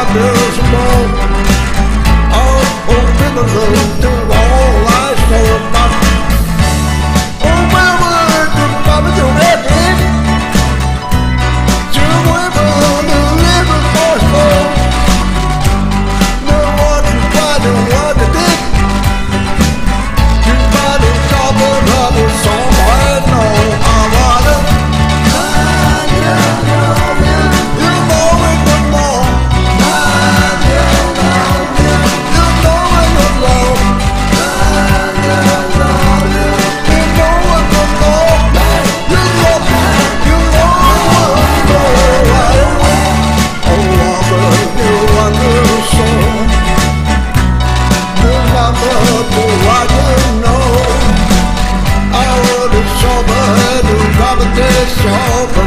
my wonders alone. Oh, oh, river love know.